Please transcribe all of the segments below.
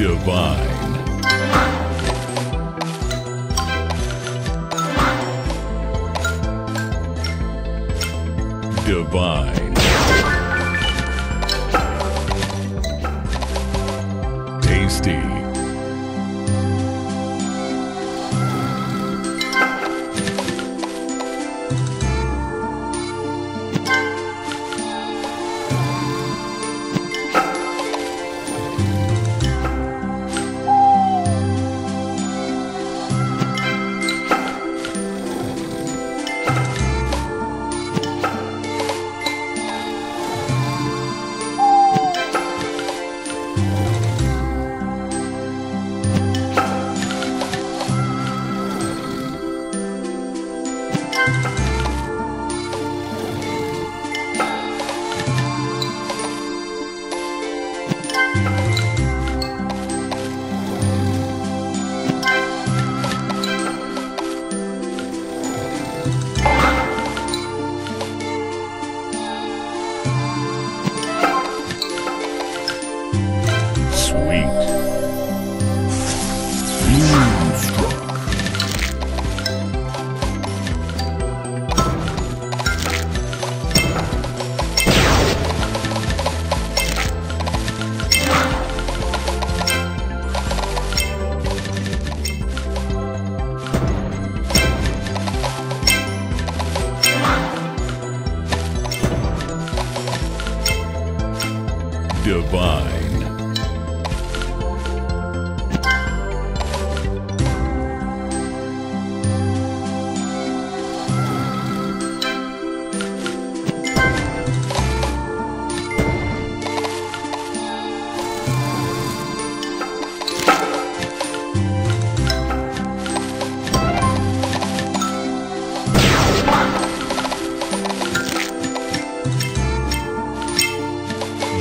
Divine. Divine. Sweet. Moonstruck. Divine.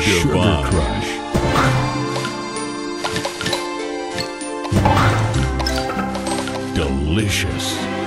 Sugar Divine. Crush. Delicious.